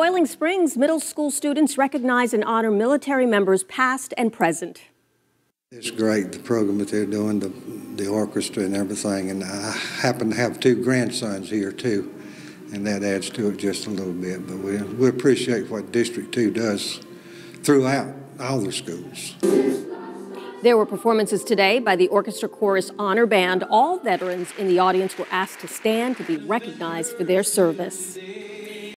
Boiling Springs middle school students recognize and honor military members past and present. It's great, the program that they're doing, the, the orchestra and everything, and I happen to have two grandsons here too, and that adds to it just a little bit, but we, we appreciate what District Two does throughout all the schools. There were performances today by the Orchestra Chorus Honor Band. All veterans in the audience were asked to stand to be recognized for their service.